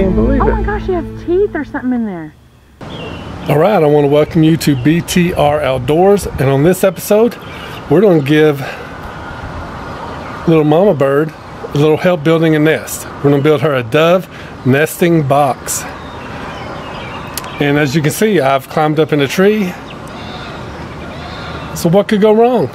can't believe Oh it. my gosh, he has teeth or something in there. All right, I want to welcome you to BTR Outdoors. And on this episode, we're going to give little mama bird a little help building a nest. We're going to build her a dove nesting box. And as you can see, I've climbed up in a tree. So what could go wrong?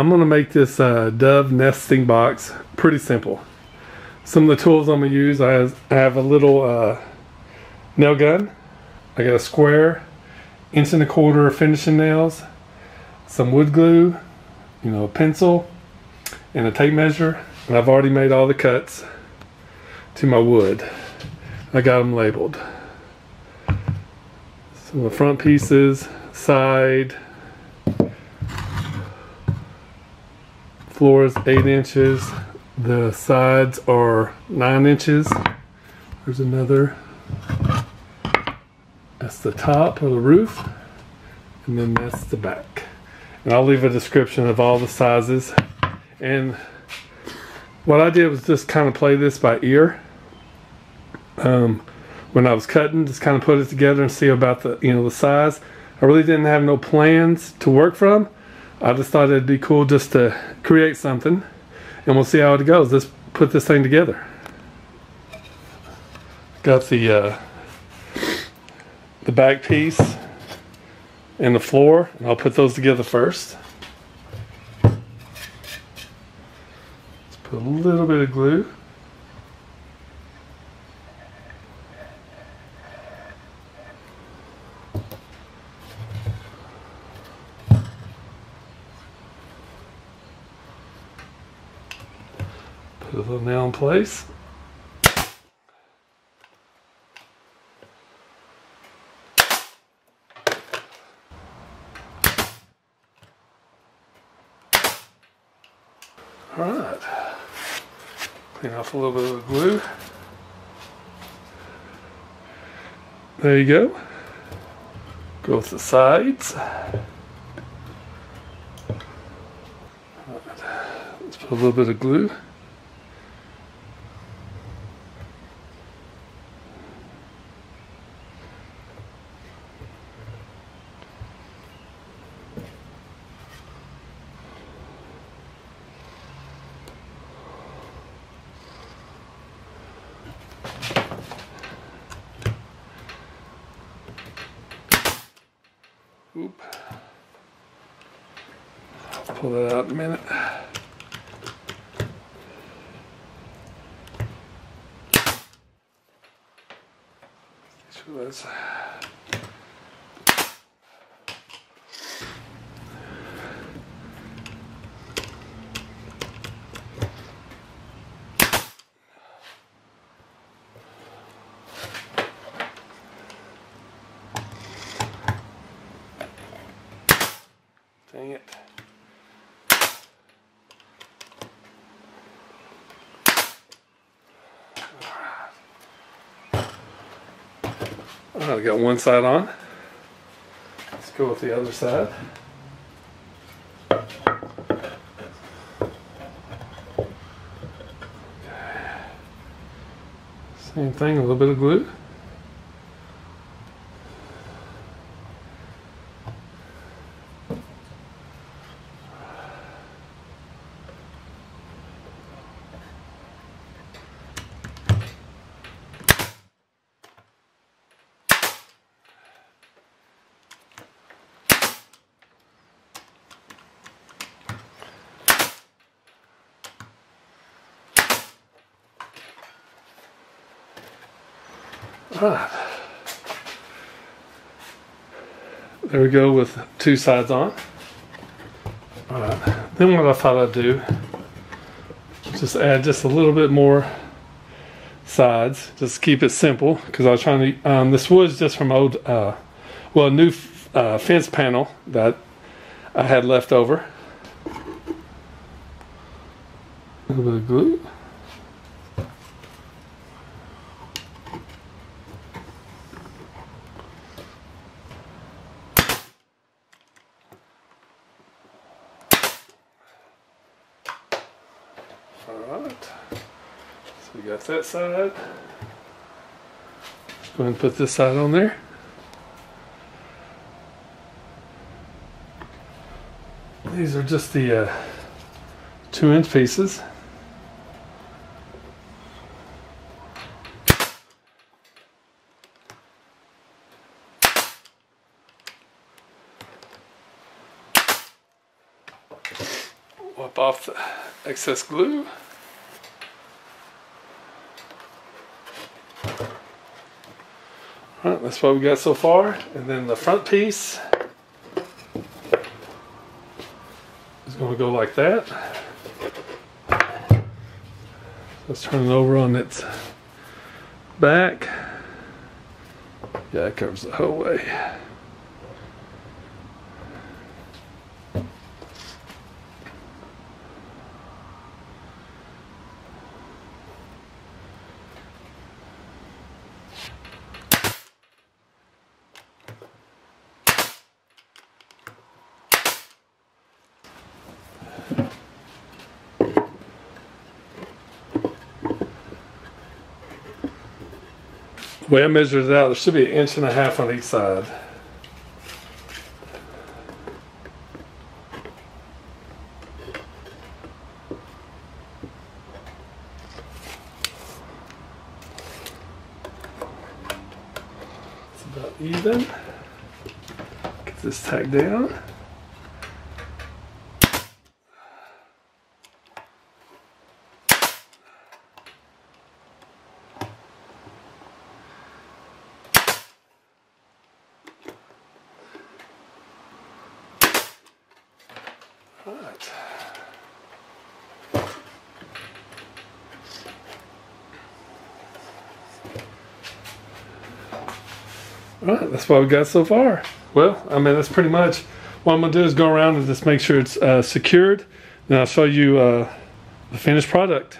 I'm gonna make this uh, dove nesting box pretty simple. Some of the tools I'm gonna use, I have, I have a little uh, nail gun. I got a square, inch and a quarter finishing nails, some wood glue, you know, a pencil, and a tape measure. And I've already made all the cuts to my wood. I got them labeled. Some of the front pieces, side, floor is eight inches. The sides are nine inches. There's another. That's the top of the roof. And then that's the back. And I'll leave a description of all the sizes. And what I did was just kind of play this by ear. Um, when I was cutting, just kind of put it together and see about the you know the size. I really didn't have no plans to work from. I just thought it'd be cool just to create something and we'll see how it goes. Let's put this thing together. Got the uh, the back piece and the floor and I'll put those together first. Let's put a little bit of glue. Put a little nail in place. All right. Clean off a little bit of the glue. There you go. Go with the sides. Let's put a little bit of glue. Oop. I'll pull that out in a minute. Sure that's Dang it. I got one side on. Let's go with the other side. Same thing, a little bit of glue. Alright. There we go with two sides on. Alright. Then what I thought I'd do just add just a little bit more sides. Just keep it simple because I was trying to. Um, this wood's just from old, uh, well, a new uh, fence panel that I had left over. A little bit of glue. Alright. So we got that side. Go ahead and put this side on there. These are just the uh, two inch pieces. Wipe off the excess glue. Right, that's what we got so far. And then the front piece is going to go like that. Let's turn it over on its back. Yeah, it covers the whole way. Way I measured it out, there should be an inch and a half on each side. It's about even. Get this tack down. Right, that's what we got so far. Well, I mean, that's pretty much what I'm gonna do is go around and just make sure it's uh, secured. Then I'll show you uh, the finished product.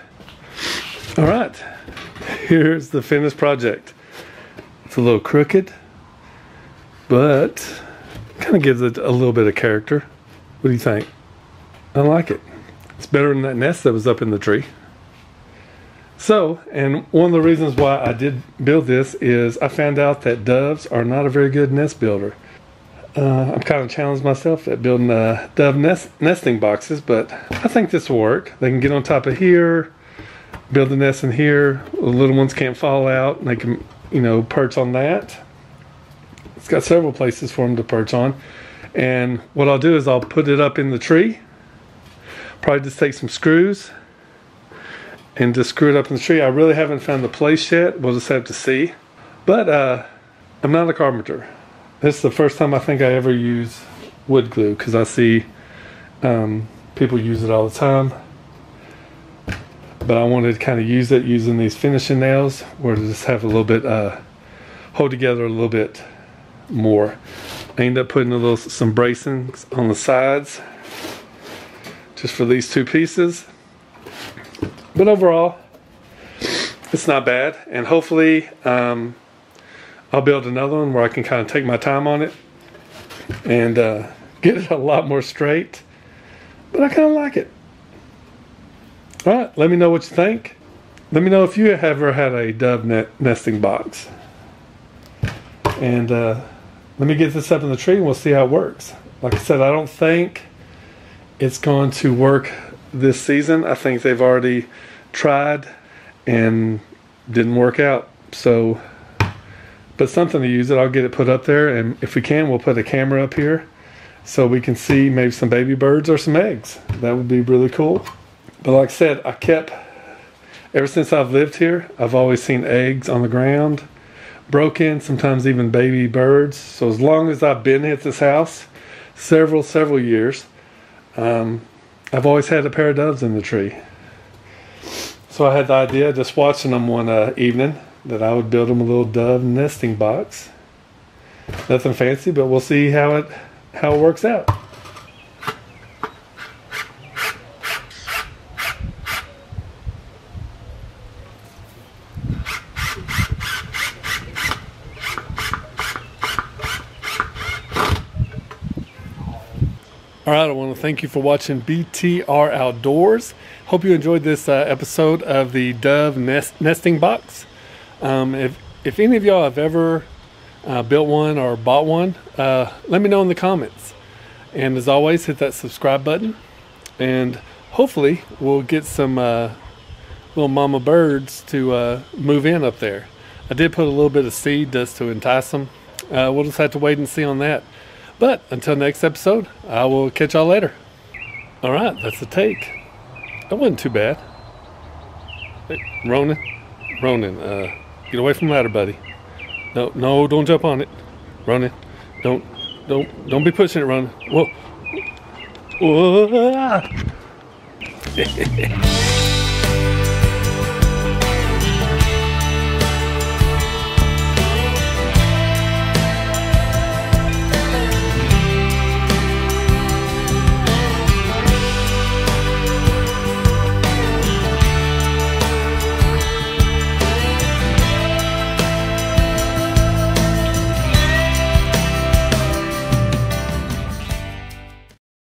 All right, here's the finished project. It's a little crooked, but kind of gives it a little bit of character. What do you think? I like it. It's better than that nest that was up in the tree. So, and one of the reasons why I did build this is I found out that doves are not a very good nest builder. Uh, I'm kind of challenged myself at building uh, dove nest, nesting boxes, but I think this will work. They can get on top of here, build a nest in here. The little ones can't fall out, and they can, you know, perch on that. It's got several places for them to perch on. And what I'll do is I'll put it up in the tree. Probably just take some screws and just screw it up in the tree. I really haven't found the place yet. We'll just have to see. But uh, I'm not a carpenter. This is the first time I think I ever use wood glue because I see um, people use it all the time. But I wanted to kind of use it using these finishing nails where to just have a little bit, uh, hold together a little bit more. I ended up putting a little some bracings on the sides just for these two pieces. But overall, it's not bad. And hopefully, um, I'll build another one where I can kind of take my time on it and uh, get it a lot more straight. But I kind of like it. All right, let me know what you think. Let me know if you have ever had a dove net nesting box. And uh, let me get this up in the tree and we'll see how it works. Like I said, I don't think it's going to work this season. I think they've already tried and didn't work out. So, but something to use it. I'll get it put up there, and if we can, we'll put a camera up here so we can see maybe some baby birds or some eggs. That would be really cool. But like I said, I kept ever since I've lived here, I've always seen eggs on the ground, broken, sometimes even baby birds. So as long as I've been at this house, several, several years, um, I've always had a pair of doves in the tree. So I had the idea, just watching them one uh, evening, that I would build them a little dove nesting box. Nothing fancy, but we'll see how it how it works out. All right, I want to thank you for watching BTR Outdoors. Hope you enjoyed this uh, episode of the Dove nest, Nesting Box. Um, if, if any of y'all have ever uh, built one or bought one, uh, let me know in the comments. And as always, hit that subscribe button. And hopefully, we'll get some uh, little mama birds to uh, move in up there. I did put a little bit of seed just to entice them. Uh, we'll just have to wait and see on that. But until next episode, I will catch y'all later. All right, that's the take. That wasn't too bad. Hey, Ronan, Ronan, uh, get away from ladder, buddy. No, no, don't jump on it. Ronan, don't, don't, don't be pushing it, Ronan. Whoa. Whoa.